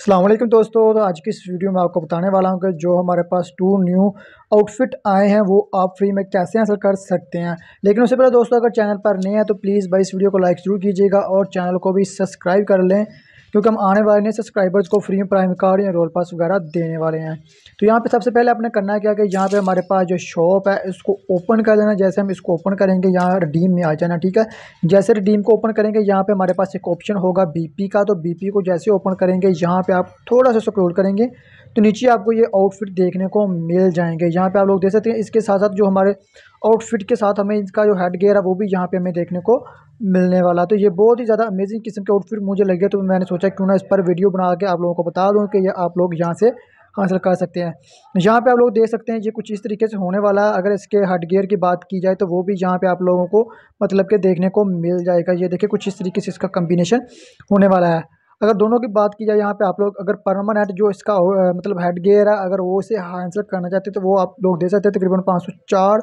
अल्लाम दोस्तों तो आज की इस वीडियो में आपको बताने वाला हूँ कि जो हमारे पास टू न्यू आउटफिट आए हैं, वो आप फ्री में कैसे हासिल कर सकते हैं। लेकिन उससे पहले दोस्तों, अगर चैनल पर नए हैं तो प्लीज़ भाई इस वीडियो को लाइक ज़रूर कीजिएगा और चैनल को भी सब्सक्राइब कर लें। क्योंकि हम आने वाले नए सब्सक्राइबर्स को फ्री में प्राइम कार्ड या रोल पास वगैरह देने वाले हैं। तो यहाँ पे सबसे पहले आपने करना है क्या कि यहाँ पे हमारे पास जो शॉप है, इसको ओपन कर देना। जैसे हम इसको ओपन करेंगे, यहाँ रिडीम में आ जाना, ठीक है? जैसे रिडीम को ओपन करेंगे, यहाँ पे हमारे पास एक ऑप्शन होगा बीपी का। तो बीपी को जैसे ओपन करेंगे, यहाँ पर आप थोड़ा सा स्क्रोल करेंगे तो नीचे आपको ये आउटफिट देखने को मिल जाएँगे। यहाँ पे आप लोग देख सकते हैं, इसके साथ साथ जो हमारे आउटफिट के साथ हमें इसका जो हेड गेयर है, वो भी यहाँ पे हमें देखने को मिलने वाला तो ये बहुत ही ज़्यादा अमेजिंग किस्म के आउटफिट मुझे लगे तो मैंने सोचा क्यों ना इस पर वीडियो बना के आप लोगों को बता दूँ कि ये आप लोग यहाँ से हासिल कर सकते हैं। यहाँ पे आप लोग देख सकते हैं, ये कुछ इस तरीके से होने वाला है। अगर इसके हार्ड गियर की बात की जाए तो वो भी यहाँ पे आप लोगों को मतलब के देखने को मिल जाएगा। ये देखिए, कुछ इस तरीके से इसका कम्बिनेशन होने वाला है। अगर दोनों की बात की जाए, यहाँ पे आप लोग अगर परमानेंट जो इसका मतलब हेड गेयर है, अगर वो इसे हासिल करना चाहते तो वो आप लोग दे सकते हैं तकरीबन पाँच सौ चार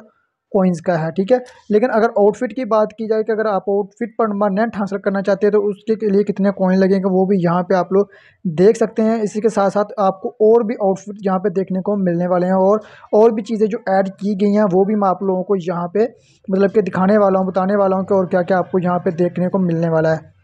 कोइंस का है, ठीक है? लेकिन अगर आउटफिट की बात की जाए कि अगर आप आउटफिट परमानेंट हासिल करना चाहते हैं तो उसके लिए कितने कॉइन लगेंगे, वो भी यहाँ पे आप लोग देख सकते हैं। इसी के साथ साथ आपको और भी आउटफिट यहाँ पे देखने को मिलने वाले हैं और और भी चीज़ें जो ऐड की गई हैं, वो भी मैं आप लोगों को यहाँ पर मतलब कि दिखाने वाला हूँ, बताने वाला हूँ कि और क्या क्या आपको यहाँ पर देखने को मिलने वाला है।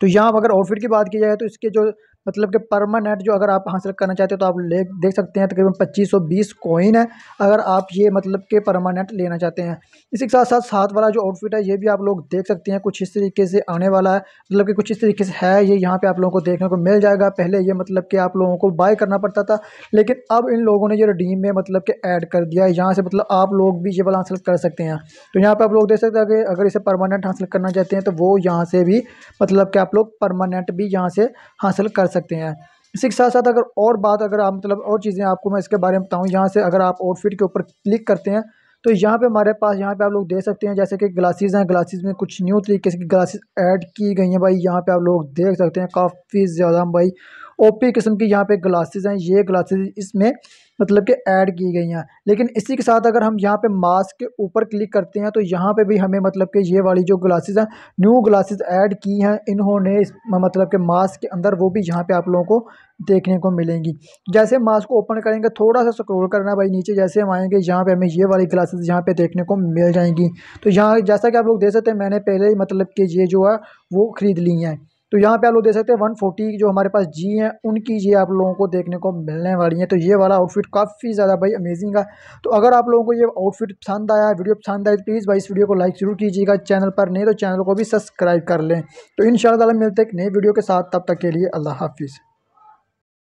तो यहाँ अगर आउटफिट की बात की जाए तो इसके जो मतलब कि परमानेंट जो अगर आप हासिल करना चाहते हो तो आप ले, देख सकते हैं तकरीबन पच्चीस सौ बीस कोइन है, अगर आप ये मतलब कि परमानेंट लेना चाहते हैं। इसी के साथ साथ साथ वाला जो आउटफिट है, ये भी आप लोग देख सकते हैं, कुछ इस तरीके से आने वाला है मतलब कि कुछ इस तरीके से है, ये यहाँ पर आप लोगों को देखने को मिल जाएगा। पहले ये मतलब कि आप लोगों को बाय करना पड़ता था, लेकिन अब इन लोगों ने ये रिडीम में मतलब कि ऐड कर दिया है, यहाँ से मतलब आप लोग भी ये वाला हासिल कर सकते हैं। तो यहाँ पर आप लोग देख सकते हैं कि अगर इसे परमानेंट हासिल करना चाहते हैं तो वो यहाँ से भी मतलब कि आप लोग परमानेंट भी यहाँ से हासिल कर सकते हैं। इसी के साथ साथ अगर और बात, अगर आप मतलब और चीज़ें आपको मैं इसके बारे में बताऊँ, यहाँ से अगर आप आउटफिट के ऊपर क्लिक करते हैं तो यहाँ पे हमारे पास, यहाँ पे आप लोग देख सकते हैं, जैसे कि ग्लासेस हैं। ग्लासेस में कुछ न्यू तरीके से ग्लासेस ऐड की गई हैं भाई। यहाँ पे आप लोग देख सकते हैं, काफ़ी ज़्यादा भाई ओपी किस्म की यहाँ पे ग्लासेस हैं। ये ग्लासेस इसमें मतलब कि ऐड की गई हैं। लेकिन इसी के साथ अगर हम यहाँ पे मास्क के ऊपर क्लिक करते हैं तो यहाँ पे भी हमें मतलब कि ये वाली जो ग्लासेस हैं न्यू ग्लासेस ऐड की हैं। इन्होंने इस मतलब कि मास्क के अंदर वो भी यहाँ पे आप लोगों को देखने को मिलेंगी। जैसे मास्क को ओपन करेंगे, थोड़ा सा स्क्रोल करना भाई नीचे, जैसे हम आएँगे, यहाँ पे हमें ये वाली ग्लासेस यहाँ पे देखने को मिल जाएँगी। तो यहाँ जैसा कि आप लोग देख सकते हैं, मैंने पहले ही मतलब कि ये जो है, वो ख़रीद ली हैं। तो यहाँ पे आप लोग देख सकते हैं वन फोर्टी जो हमारे पास जी हैं, उनकी ये आप लोगों को देखने को मिलने वाली हैं। तो ये वाला आउटफिट काफ़ी ज़्यादा भाई अमेजिंग है। तो अगर आप लोगों को ये आउटफिट पसंद आया वीडियो पसंद आए तो प्लीज़ भाई इस वीडियो को लाइक ज़रूर कीजिएगा। चैनल पर नहीं तो चैनल को भी सब्सक्राइब कर लें। तो इन मिलते एक नई वीडियो के साथ। तब तक के लिए अल्लाह हाफिज़।